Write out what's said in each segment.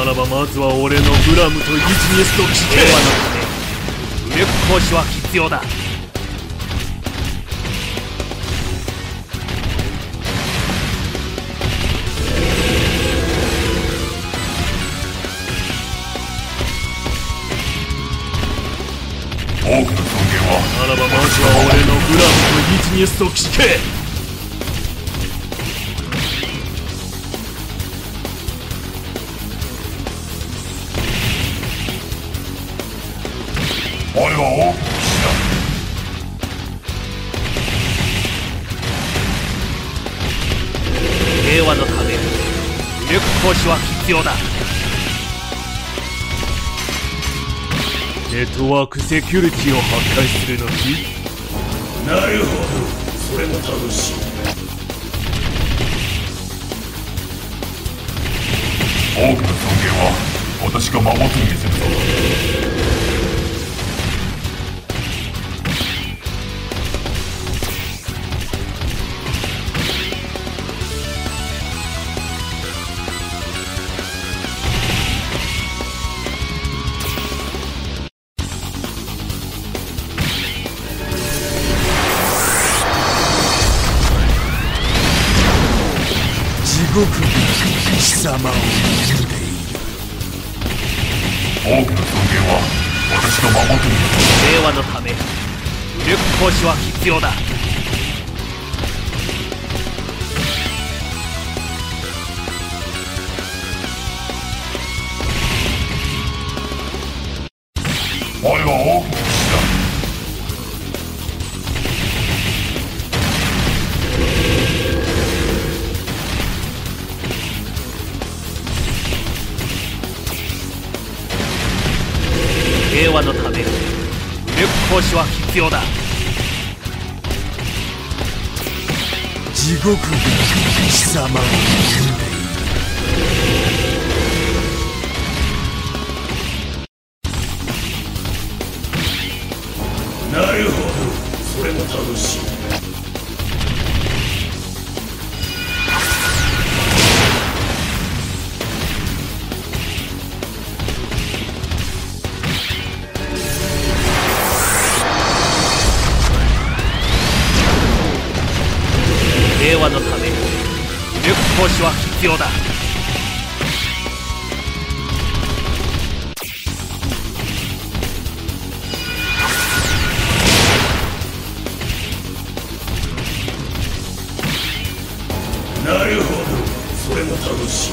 ならばまずは俺のグラムとビジネスと聞け。平和のため武力行使は必要だ。多くの尊厳は。ならばまずは俺のグラムとビジネスと聞け武力行使は必要だ。ネットワークセキュリティを破壊するのに？なるほど。それも楽しい。多くの尊厳は私が守ってみせるぞ貴様を呼んでいる多くの尊厳は私が守ってみせる平和のため武力行使は必要だ。必要だ。地獄が貴様を生んでいる。和のため武力行使は必要だ。なるほど。それも楽しい。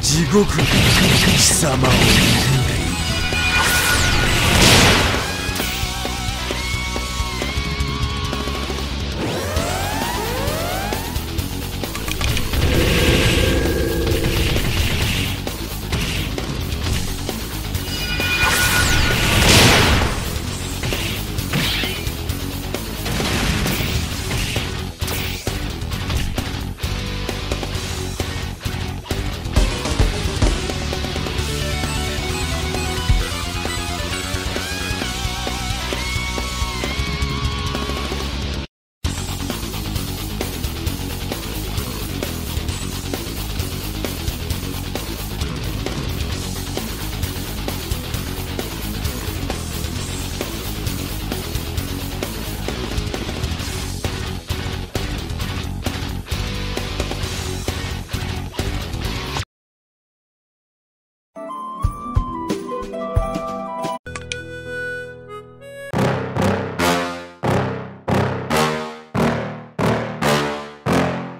地獄貴様を。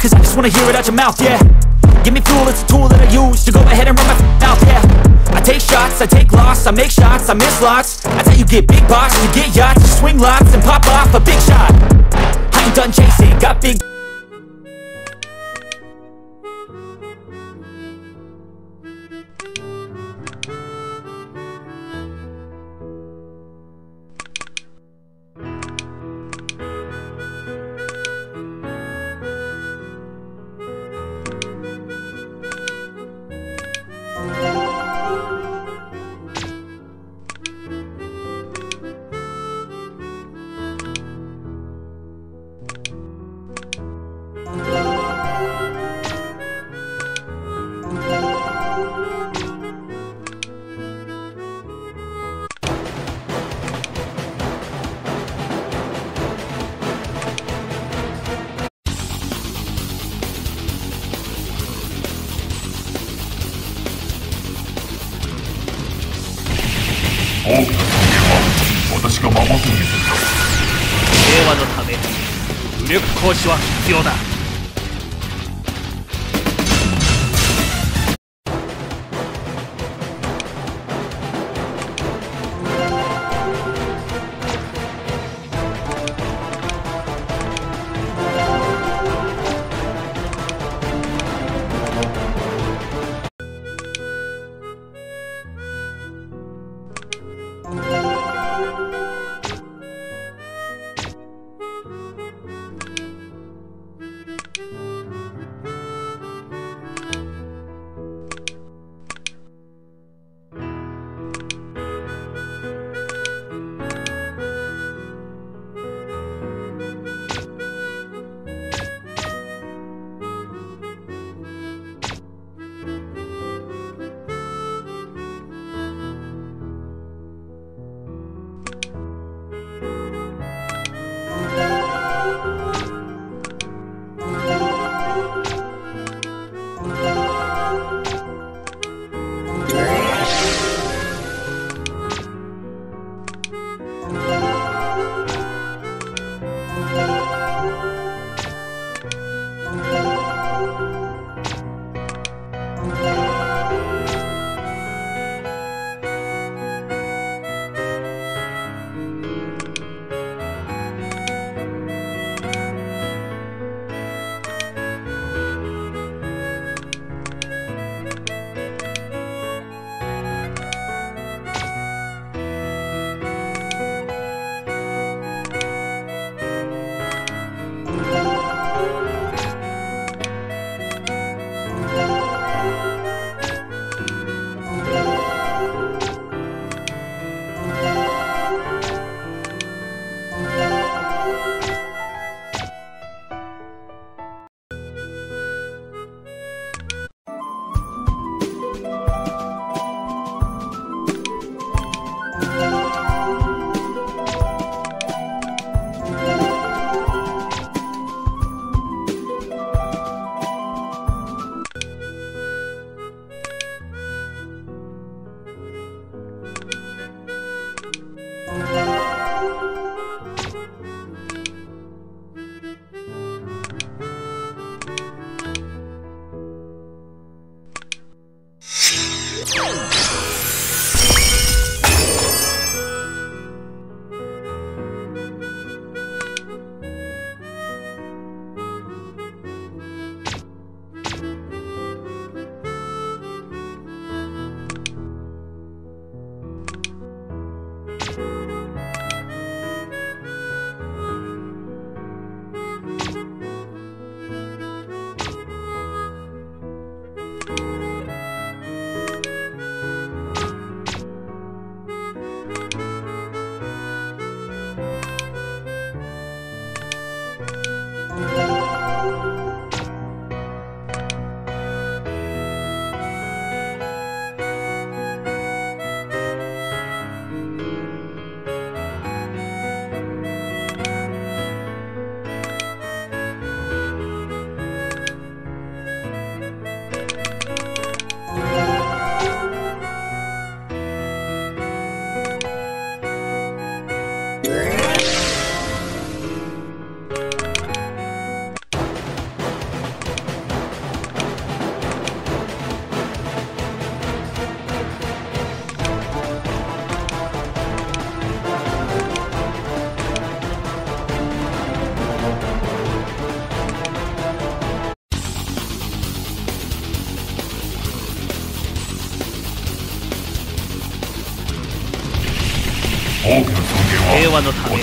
Just wanna hear it out your mouth, yeah. Give me fuel, it's a tool that I use To go ahead and run my mouth, yeah. I take shots, I take loss, I make shots, I miss lots. That's how you get big box, you get yachts You swing lots and pop off a big shot. I ain't done chasing, got big しか守ってみせる平和のため武力行使は必要だ。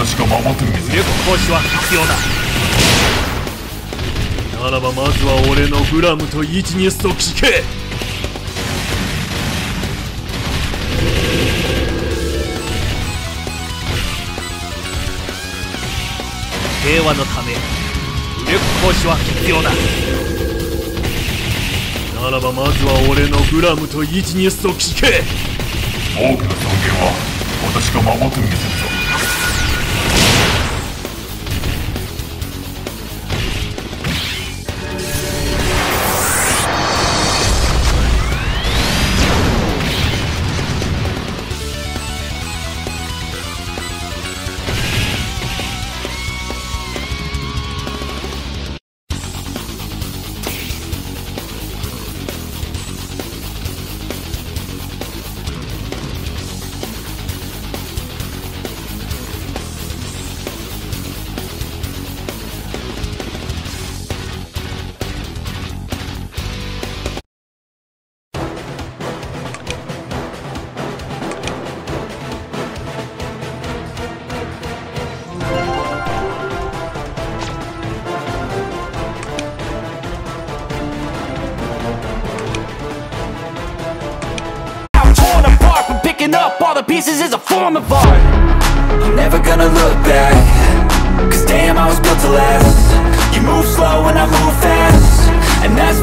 私が守ってみせる武力行使は必要だならばまずは俺のグラムとイジニスと聞け。平和のため武力行使は必要だ。ならばまずは俺のグラムとイジニスと聞け。多くの尊厳は私が守ってみせるぞ pieces is a form of art. I'm never gonna look back. Cause damn, I was built to last. You move slow and I move fast. And that's